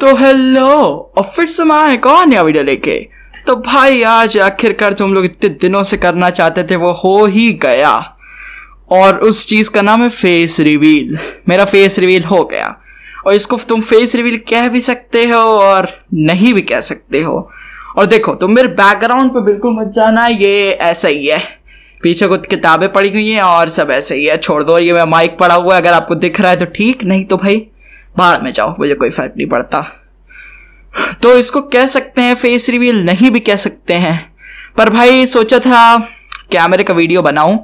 तो हेलो और फिर से मैं एक और नया वीडियो लेके। तो भाई, आज आखिरकार जो हम लोग इतने दिनों से करना चाहते थे, वो हो ही गया। और उस चीज़ का नाम है फेस रिवील मेरा फेस रिवील हो गया। और इसको तुम फेस रिवील कह भी सकते हो, और नहीं भी कह सकते हो। और देखो तुम मेरे बैकग्राउंड पे बिल्कुल मत जाना, ये ऐसा ही है। पीछे कुछ किताबें पड़ी हुई हैं, और सब ऐसे ही है। छोड़ दो, ये मैं माइक पड़ा हुआ है, अगर आपको दिख रहा है तो ठीक, नहीं तो भाई बाहर में जाओ, मुझे कोई फ़र्क नहीं पड़ता। तो इसको कह सकते हैं फेस रिवील नहीं भी कह सकते हैं। पर भाई, सोचा था, कैमरे का वीडियो बनाऊँ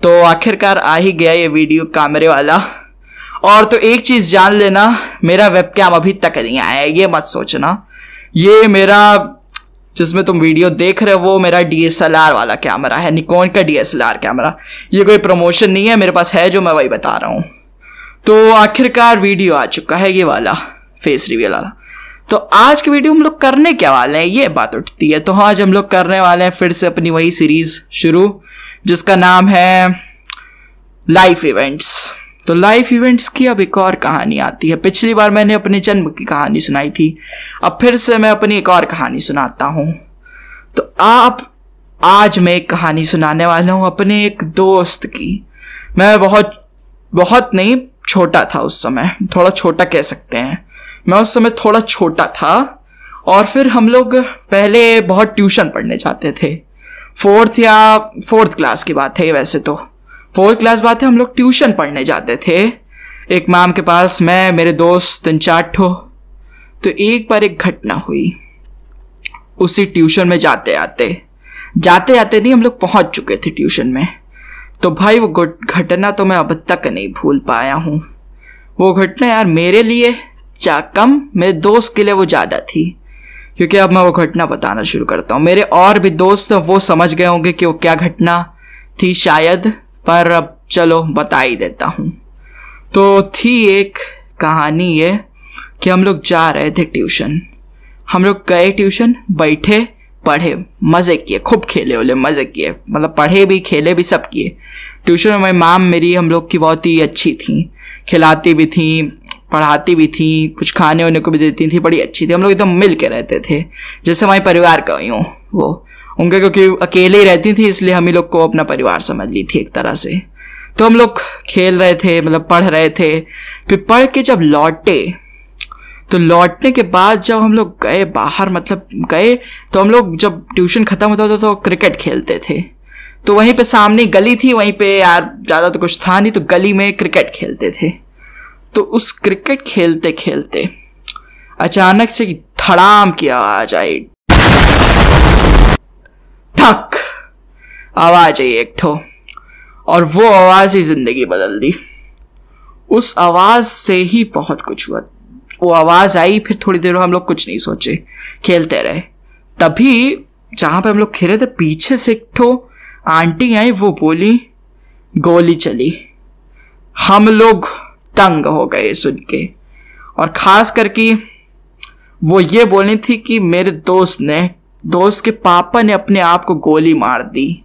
तो आखिरकार आ ही गया ये वीडियो कैमरे वाला। और तो एक चीज़ जान लेना, मेरा वेब कैम अभी तक नहीं आया, ये मत सोचना। ये मेरा, जिसमें तुम वीडियो देख रहे हो, वो मेरा डीएसएलआर वाला कैमरा है निकोन का डीएसएलआर कैमरा। ये कोई प्रमोशन नहीं है, मेरे पास है जो मैं वही बता रहा हूँ। तो आखिरकार वीडियो आ चुका है ये वाला फेस रिवील वाला। तो आज की वीडियो हम लोग करने क्या वाले हैं, ये बात उठती है। तो आज हम लोग करने वाले हैं फिर से अपनी वही सीरीज़ शुरू, जिसका नाम है लाइफ इवेंट्स तो लाइफ इवेंट्स की अब एक और कहानी आती है। पिछली बार मैंने अपने जन्म की कहानी सुनाई थी, अब फिर से मैं अपनी एक और कहानी सुनाता हूँ। तो आप, आज मैं एक कहानी सुनाने वाला हूँ अपने एक दोस्त की। मैं बहुत बहुत नहीं छोटा था उस समय, थोड़ा छोटा कह सकते हैं। मैं उस समय थोड़ा छोटा था और फिर हम लोग पहले बहुत ट्यूशन पढ़ने जाते थे। फोर्थ या फोर्थ क्लास की बात है वैसे तो। फोर्थ क्लास बात है, हम लोग ट्यूशन पढ़ने जाते थे। एक मैम के पास मैं, मेरे दोस्त, तीन चार ठो। तो एक बार एक घटना हुई। उसी ट्यूशन में जाते आते जाते आते नहीं, हम लोग पहुँच चुके थे ट्यूशन में। तो भाई वो घटना तो मैं अब तक नहीं भूल पाया हूँ। वो घटना यार मेरे लिए चा कम, मेरे दोस्त के लिए वो ज़्यादा थी। क्योंकि अब मैं वो घटना बताना शुरू करता हूँ। मेरे और भी दोस्त वो समझ गए होंगे कि वो क्या घटना थी शायद, पर अब चलो बता ही देता हूँ। तो थी एक कहानी ये कि हम लोग जा रहे थे ट्यूशन। हम लोग गए ट्यूशन, बैठे पढ़े, मज़े किए, खूब खेले वोले मज़े किए। मतलब पढ़े भी, खेले भी, सब किए। ट्यूशन में माम मेरी हम लोग की बहुत ही अच्छी थी। खिलाती भी थी, पढ़ाती भी थी, कुछ खाने वाने को भी देती थी, बड़ी अच्छी थी। हम लोग एकदम मिल के रहते थे। जैसे हमारे परिवार का ही हूँ वो। उनके क्योंकि अकेले ही रहती थी, इसलिए हम ही लोग को अपना परिवार समझ ली थी एक तरह से। तो हम लोग खेल रहे थे मतलब पढ़ रहे थे। फिर पढ़ के जब लौटे तो लौटने के बाद जब हम लोग गए बाहर मतलब गए तो हम लोग जब ट्यूशन ख़त्म होता था तो क्रिकेट खेलते थे। तो वहीं पे सामने गली थी, वहीं पे यार ज़्यादा तो कुछ था नहीं तो गली में क्रिकेट खेलते थे। तो उस क्रिकेट खेलते खेलते अचानक से धड़ाम की आवाज़ आई। ठक! आवाज़ आई एक ठो, और वो आवाज़ ही ज़िंदगी बदल दी। उस आवाज़ से ही बहुत कुछ हुआ। वो आवाज़ आई, फिर थोड़ी देर हम लोग कुछ नहीं सोचे, खेलते रहे। तभी जहाँ पे हम लोग खेले थे, पीछे से ठो आंटी आई, वो बोली, गोली चली। हम लोग तंग हो गए सुन के। और खास करके वो ये बोली थी कि मेरे दोस्त ने, दोस्त के पापा ने अपने आप को गोली मार दी।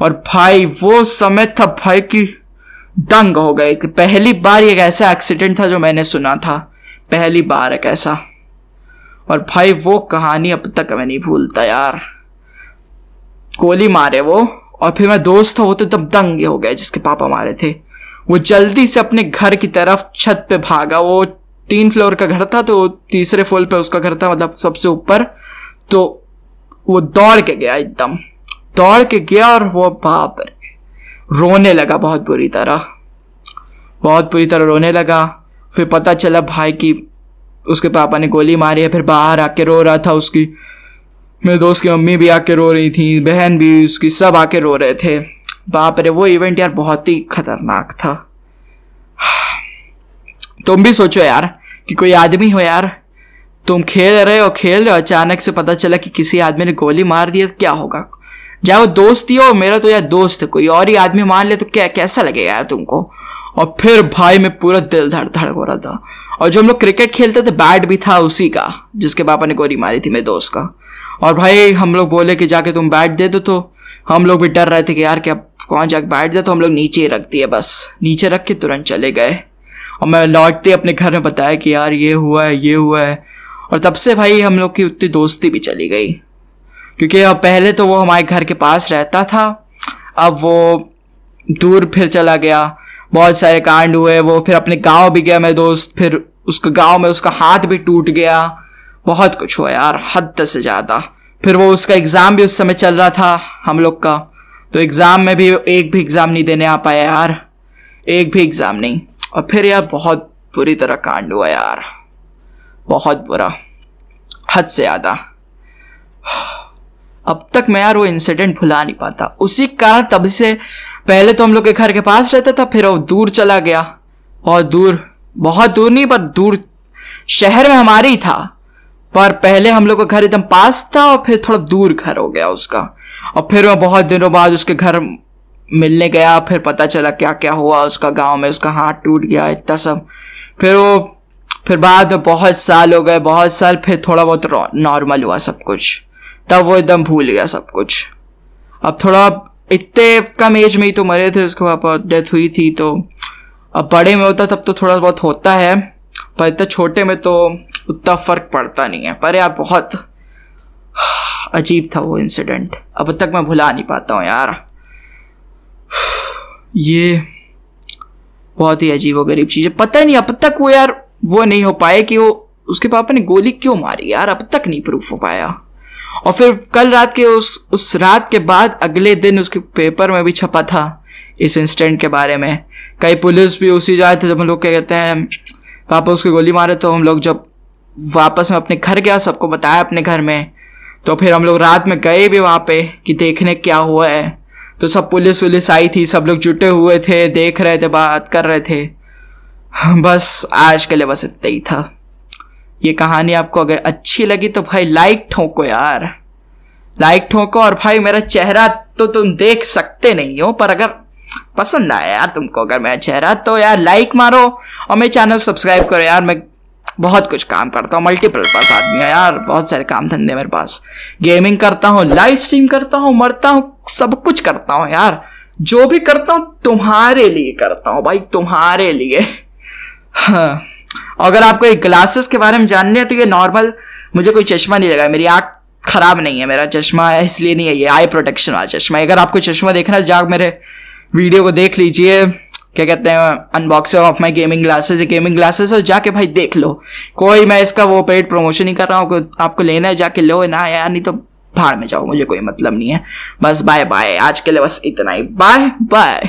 और भाई, वो समय था भाई की दंग हो गए कि पहली बार एक ऐसा एक्सीडेंट था जो मैंने सुना था। पहली बार है कैसा? और भाई, वो कहानी अब तक मैं नहीं भूलता यार। गोली मारे वो, और फिर मैं दोस्त वो तो तब दंग हो गए जिसके पापा मारे थे। वो जल्दी से अपने घर की तरफ़ छत पे भागा। वो तीन फ्लोर का घर था तो तीसरे फ्लोर पे उसका घर था मतलब सबसे ऊपर। तो वो दौड़ के गया एकदम। दौड़ के गया और वो बाप रोने लगा बहुत बुरी तरह। बहुत बुरी तरह रोने लगा। फिर पता चला भाई की उसके पापा ने गोली मारी है, फिर बाहर आके रो रहा था उसकी। मेरे दोस्त की मम्मी भी आके रो रही थी, बहन भी उसकी, सब आके रो रहे थे। बाप रे, वो इवेंट यार बहुत ही खतरनाक था। तुम भी सोचो यार कि कोई आदमी हो यार। तुम खेल रहे हो, खेल रहे हो, अचानक से पता चला कि किसी आदमी ने गोली मार दी तो क्या होगा? चाहे वो दोस्त ही हो मेरा तो यार दोस्त कोई और ही आदमी मार ले तो क्या, कैसा लगेगा यार तुमको? और फिर भाई में पूरा दिल धड़ धड़ हो रहा था। और जो हम लोग क्रिकेट खेलते थे, बैट भी था उसी का, जिसके पापा ने गोली मारी थी मेरे दोस्त का। और भाई हम लोग बोले कि जाके तुम बैट दे दो तो हम लोग भी डर रहे थे कि यार क्या कौन जाके बैठ दे तो हम लोग नीचे ही रख दिए बस। नीचे रख के तुरंत चले गए। और मैं लौटते अपने घर में बताया कि यार ये हुआ है, ये हुआ है। और तब से भाई हम लोग की उतनी दोस्ती भी चली गई। क्योंकि पहले तो वो हमारे घर के पास रहता था, अब वो दूर फिर चला गया। बहुत सारे कांड हुए, वो फिर अपने गाँव भी गया मेरे दोस्त, फिर उसका गाँव में उसका हाथ भी टूट गया। बहुत कुछ हुआ यार, हद से ज़्यादा। फिर वो उसका एग्ज़ाम भी उस समय चल रहा था, हम लोग का। तो एग्ज़ाम में भी एक भी एग्ज़ाम नहीं देने आ पाया यार। एक भी एग्ज़ाम नहीं। और फिर यार बहुत बुरी तरह कांड हुआ यार। बहुत बुरा। हद से ज़्यादा। अब तक मैं यार वो इंसिडेंट भुला नहीं पाता। उसी कारण तब से पहले तो हम लोग के घर के पास रहता था, फिर वो दूर चला गया। बहुत दूर बहुत दूर नहीं, पर दूर शहर में हमारे ही था। पर पहले हम लोग का घर एकदम पास था, और फिर थोड़ा दूर घर हो गया उसका। और फिर मैं बहुत दिनों बाद उसके घर मिलने गया, फिर पता चला क्या क्या हुआ उसका गाँव में, उसका हाथ टूट गया, इतना सब। फिर वो, फिर बाद में बहुत साल हो गए, बहुत साल फिर थोड़ा बहुत नॉर्मल हुआ सब कुछ। तब वो एकदम भूल गया सब कुछ। अब थोड़ा इतने कम एज में ही तो मरे थे, उसके पापा डेथ हुई थी तो। अब बड़े में होता तब तो थोड़ा बहुत होता है, पर इतने छोटे में तो उतना फ़र्क पड़ता नहीं है। पर यार बहुत अजीब था वो इंसिडेंट अब तक मैं भुला नहीं पाता हूँ यार। ये बहुत ही अजीब और गरीब चीज़ है। पता नहीं, अब तक वो यार वो नहीं हो पाए कि वो उसके पापा ने गोली क्यों मारी यार? अब तक नहीं प्रूफ हो पाया। और फिर कल रात के उस उस रात के बाद अगले दिन उसके पेपर में भी छपा था इस इंसिडेंट के बारे में। कई पुलिस भी उसी जाए थे जब हम लोग क्या कहते हैं, पापा उसकी गोली मारे तो हम लोग जब वापस में अपने घर गया, सबको बताया अपने घर में। तो फिर हम लोग रात में गए भी वहाँ पे कि देखने क्या हुआ है। तो सब पुलिस वुलिस आई थी, सब लोग जुटे हुए थे, देख रहे थे, बात कर रहे थे। बस आज के लिए बस इतना ही था। ये कहानी आपको अगर अच्छी लगी तो भाई लाइक ठोको यार। लाइक ठोको और भाई मेरा चेहरा तो तुम देख सकते नहीं हो, पर अगर पसंद आया यार तुमको, अगर मेरा चेहरा तो यार लाइक मारो और मेरे चैनल सब्सक्राइब करो यार, मैं बहुत कुछ काम करता हूँ मल्टीपल पास आदमी है यार, बहुत सारे काम धंधे मेरे पास। गेमिंग करता हूँ लाइव स्ट्रीम करता हूँ, मरता हूँ, सब कुछ करता हूँ यार। जो भी करता हूँ, तुम्हारे लिए करता हूँ भाई, तुम्हारे लिए। हाँ। अगर आपको एक ग्लासेस के बारे में जानने हैं तो ये नॉर्मल मुझे कोई चश्मा नहीं लगा। मेरी आँख खराब नहीं है, मेरा चश्मा है इसलिए नहीं है, ये आई प्रोटेक्शन वाला चश्मा अगर आपको चश्मा देखना है जाग मेरे वीडियो को देख लीजिए। क्या कहते हैं unboxing of my gaming glasses gaming glasses और जाके भाई देख लो। कोई मैं इसका वो पेड प्रमोशन ही कर रहा हूँ आपको लेना है, जाके लो। ना यार, नहीं तो भाड़ में जाओ, मुझे कोई मतलब नहीं है। बस बाय बाय आज के लिए बस इतना ही। Bye bye